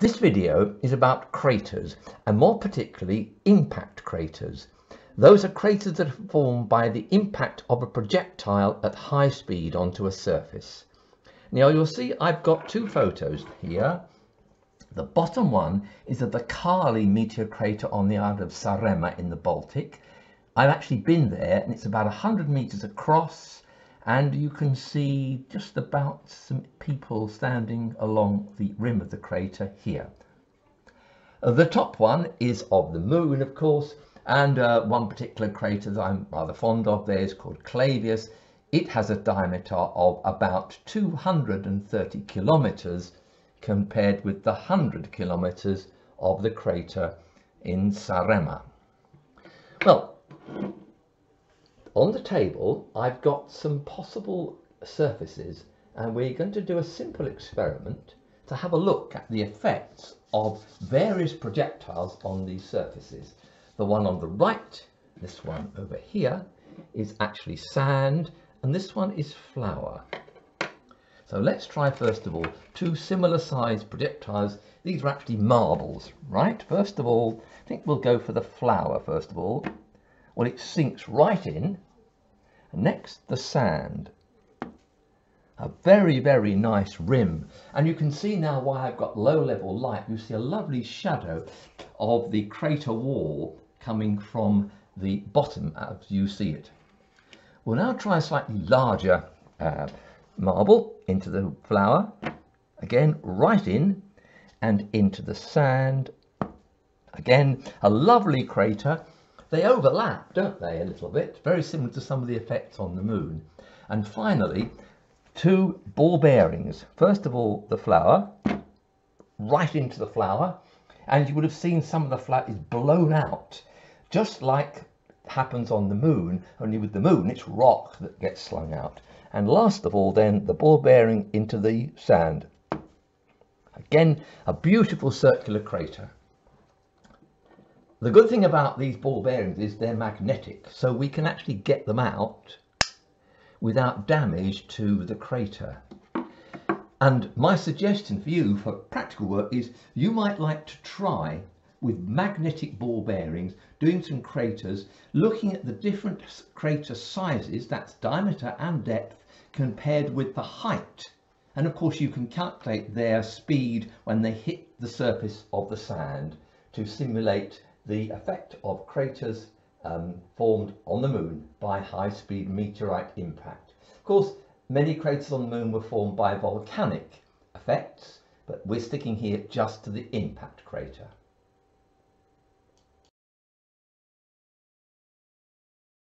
This video is about craters and more particularly impact craters. Those are craters that are formed by the impact of a projectile at high speed onto a surface. Now you'll see I've got two photos here. The bottom one is of the Kaali meteor crater on the island of Saaremaa in the Baltic. I've actually been there and it's about 100 meters across and you can see just about some people standing along the rim of the crater here. Uh, the top one is of the moon of course and uh, one particular crater that I'm rather fond of there is called Clavius. It has a diameter of about 230 kilometers compared with the 100 kilometers of the crater in Saaremaa. Well, on the table I've got some possible surfaces and we're going to do a simple experiment to have a look at the effects of various projectiles on these surfaces. The one on the right, this one over here, is actually sand and this one is flour. So let's try first of all two similar sized projectiles. These are actually marbles, right? First of all, I think we'll go for the flour first of all. Well, it sinks right in Next, the sand. A very, very nice rim. And you can see now why I've got low level light. You see a lovely shadow of the crater wall coming from the bottom as you see it. We'll now try a slightly larger uh, marble into the flour. Again, right in and into the sand. Again, a lovely crater they overlap, don't they, a little bit? Very similar to some of the effects on the moon. And finally, two ball bearings. First of all, the flour, right into the flour, and you would have seen some of the flour is blown out, just like happens on the moon, only with the moon it's rock that gets slung out. And last of all then, the ball bearing into the sand. Again, a beautiful circular crater. The good thing about these ball bearings is they're magnetic, so we can actually get them out without damage to the crater. And my suggestion for you for practical work is you might like to try with magnetic ball bearings, doing some craters, looking at the different crater sizes, that's diameter and depth, compared with the height. And of course you can calculate their speed when they hit the surface of the sand to simulate the effect of craters um, formed on the moon by high-speed meteorite impact. Of course, many craters on the moon were formed by volcanic effects, but we're sticking here just to the impact crater.